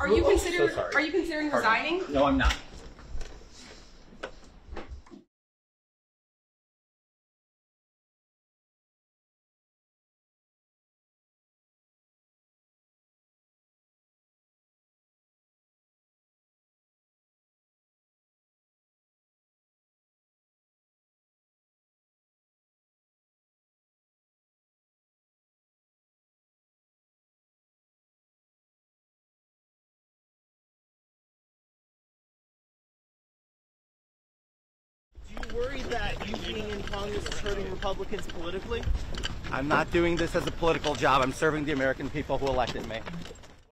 Are you considering so. Are you considering Pardon. resigning? No, I'm not. You being in Congress is hurting Republicans politically? I'm not doing this as a political job. I'm serving the American people who elected me.